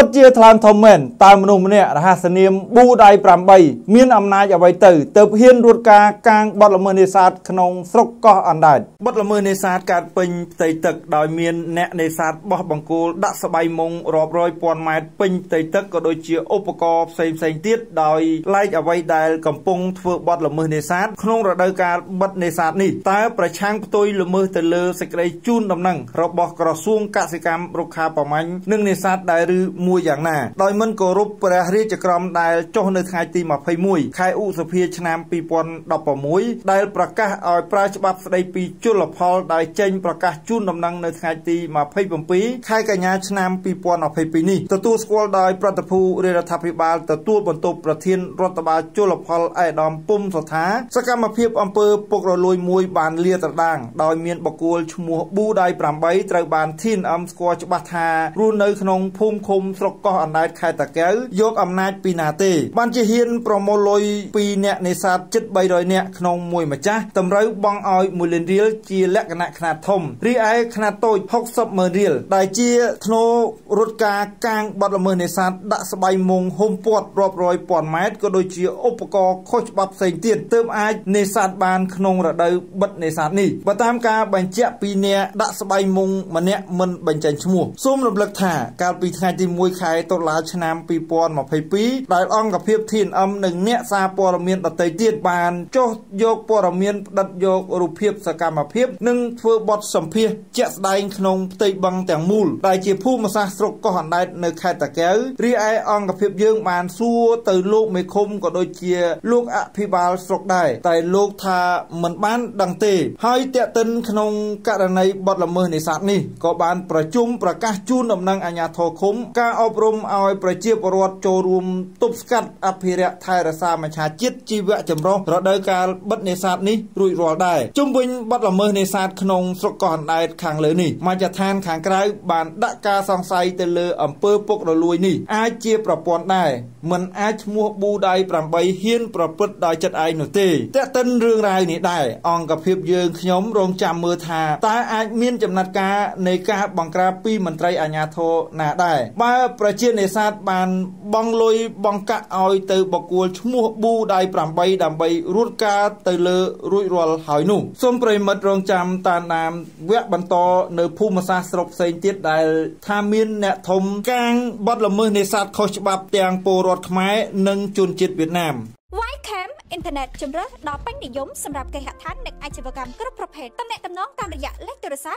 ពិតជាថ្លើមធំមែនតើមនុស្សម្នាក់រហស្សនាមប៊ូដៃ8មានអំណាចអ្វីទៅទៅហ៊ានរួតការកាងបទល្មើសនេសាទក្នុងស្រុកកោះអណ្ដែតបទល្មើសនេសាទកើតពេញផ្ទៃទឹកដោយមានអ្នកនេសាទបោះបង្គោលដាក់ស្បៃមុងរាប់រយពាន់ម៉ែត្រពេញផ្ទៃទឹកក៏ដូចជាឧបករណ៍ផ្សេងផ្សេងទៀតដោយឡែកអ្វីដែលកំពុងធ្វើបទល្មើសនេសាទក្នុងរដូវកាលបិទនេសាទនេះតើប្រឆាំងផ្ទុយល្មើសទៅលើសេចក្តីជូនដំណឹងរបស់ក្រសួងកសិកម្មរុក្ខាប្រមាញ់និងនេសាទដែលឬមួយយ៉ាងណាដោយមិនគោរពព្រះរាជក្រមដែលចុះនៅថ្ងៃទី21ខែឧសភាឆ្នាំ2016ដែលប្រកាសឲ្យប្រើច្បាប់ស្តីពីជលផលដោយចេញប្រកាសជូនដំណឹងនៅថ្ងៃទី27ខែកញ្ញាឆ្នាំ2022នេះទទួលស្គាល់ដោយប្រតិភូរាជរដ្ឋាភិបាលទទួលបន្ទុកប្រធានរដ្ឋបាលជលផលអេដាមពុំសថាសកម្មភាពអំពើពុករលួយមួយបានលាតត្រដាងដោយមានបកគោលឈ្មោះប៊ូដៃ8ត្រូវបានធីនអឹមស្គាល់ច្បាស់ថារស់នៅក្នុងភូមិឃុំស្រុកកោះអណ្ដែតខេត្តតាកែវយកអំណាចពីណាទេ បានជាហ៊ានប្រមូលលុយពីអ្នកនេសាទជិត300នាក់ក្នុងមួយម្ចាស់តម្រូវបង់ឲ្យ1លានរៀលជាលក្ខណៈខ្នាតធំរីឯខ្នាតតូច60ម៉ឺនរៀលដែលជាធ្នូរត់ការកាងបាត់ល្មើសនេសាទដាក់ស្បៃមុងហុំពាត់រាប់រយពាន់ម៉ែត្រក៏ដូចជាឧបករណ៍ខុសច្បាប់ផ្សេងទៀតទើបអាចនេសាទបានក្នុងរដូវបិទនេសាទនេះបើតាមការបញ្ជាក់ពីអ្នកដាក់ស្បៃមុងម្នាក់មិនបញ្ចេញឈ្មោះសូមរំលឹកថាកាលពីថ្ងៃទី1ខែតុលាឆ្នាំ2022ដែលអង្គភាព TNM និងអ្នកសារព័ត៌មានដទៃទៀតបានចុះយកព័ត៌មានផ្តិតយករូបភាពសកម្មភាព និងធ្វើបទសម្ភាសជាក់ស្ដែងក្នុងផ្ទៃបឹងទាំងមូលដែលជាភូមិសាស្ត្រស្រុកកោះអណ្ដែតនៅខេត្តតាកែវរីឯអង្គភាពយើងបានសួរទៅលោកមេឃុំក៏ដូចជាលោកអភិបាលស្រុកដែរតែលោកថាមិនបានដឹងទេ ហើយតេតិនក្នុងករណីបទល្មើសនេសាទនេះក៏បានប្រជុំប្រកាសជូនដំណឹងអាជ្ញាធរឃុំការអប់រំឲ្យប្រជាពលរដ្ឋចូលរួមទប់ស្កាត់អភិរក្សថែរក្សាមច្ឆជាតិជីវៈចម្រុះរដូវកាលបិទនេសាទនេះរួចរាល់ដែរជុំវិញបទល្មើសនេសាទក្នុងស្រុកកោះអណ្ដែតខាងលើនេះមជ្ឈដ្ឋានខាងក្រៅបានដាក់ការសង្ស័យទៅលើអំពើពុករលួយនេះអាចជាប្រព័ន្ធដែរមិនអាចឈ្មោះប៊ូដៃ8ហ៊ានប្រព្រឹត្តដោយចិត្តឯងនោះទេតេតិនរឿងរ៉ាវនេះដែរអង្គភាពយើងខ្ញុំរងចាំមើលថាតើអាចមានចំណាត់ការនៃការបង្ក្រាបពីមន្ត្រីអាជ្ញាធរណាដែរបើប្រជានេសាទបានបងលុយបង្កាក់ឲ្យទៅបកគួលឈ្មោះប៊ូដៃ8ដើម្បីរួតការទៅលើរួចរាល់ហើយនោះសូមប្រិមិត្តរងចាំតាមដានវគ្គបន្តនៅភូមិសាស្ត្រស្រុកផ្សេងទៀតដែលថាមានអ្នកធំកាងបទល្មើសនេសាទខុសច្បាប់ទាំងពលរដ្ឋខ្មែរនិងជនជាតិវៀតណាម Ycam អ៊ីនធឺណិតជំរើសដ៏ពេញនិយមសម្រាប់គេហដ្ឋាននិងអាជីវកម្មគ្រប់ប្រភេទទំនាក់ទំនងតាមរយៈលេខទូរស័ព្ទ